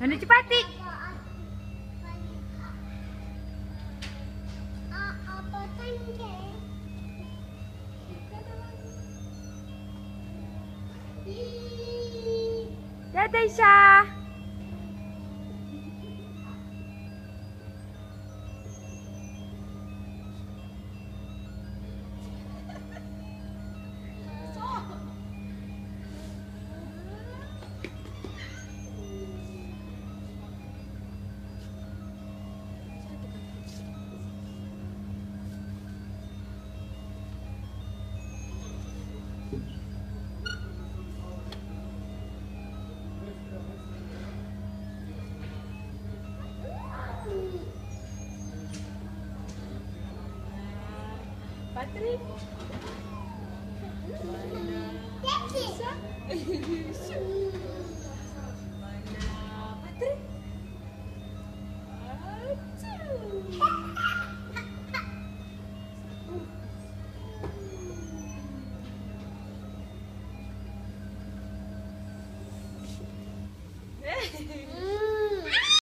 Nanti Cepati. Dadah Isya. Patri. Bisa?